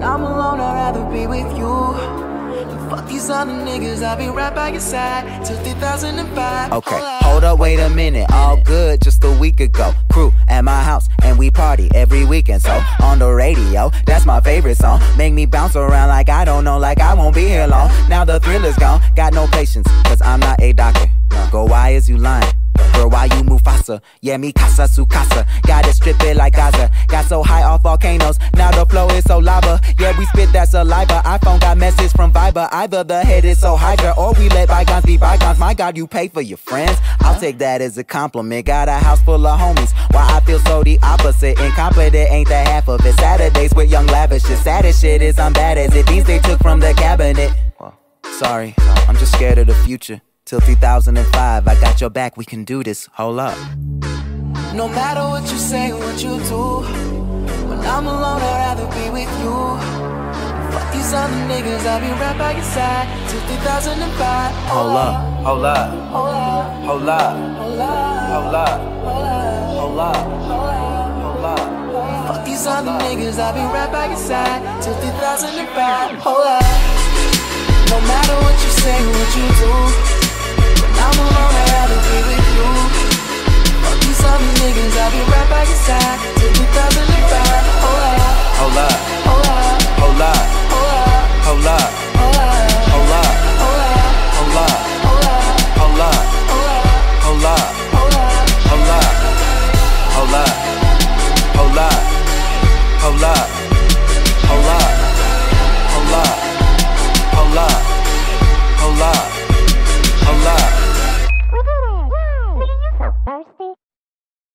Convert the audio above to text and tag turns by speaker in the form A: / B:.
A: When I'm alone, I'd rather be with you. Fuck these other niggas, I'll be right by your side till 2005.
B: Okay, hold up, wait a minute. All good just a week ago. Crew at my house, and we party every weekend. So on the radio, that's my favorite song. Make me bounce around like I don't know, like I won't be here long. Now the thrill is gone, got no patience, cause I'm not a doctor. Go, why is you lying? Girl, why you move faster? Yeah, me casa su casa. Gotta strip it like Gaza. Got so high off volcanoes. Now the flow saliva. iPhone got message from Viber. Either the head is so hydra or we let bygones be bygones. My God, you pay for your friends. I'll take that as a compliment. Got a house full of homies. Why I feel so the opposite. Incompetent ain't the half of it. Saturdays with young lavish. The saddest shit is I'm bad as it. These they took from the cabinet. Sorry, I'm just scared of the future. Till 2005, I got your back, we can do this. Hold up.
A: No matter what you say, what you do, when I'm alone, I'd rather be with you. Fuck these other niggas, I'll be right by your side till 2005.
B: Hold up, hold up,
A: hold up,
B: hold up,
A: hold up,
B: hold up,
A: hold up,
B: hold up.
A: Fuck these other niggas, I'll be right by your side till 2005. Hold up. No matter what you say, what you do.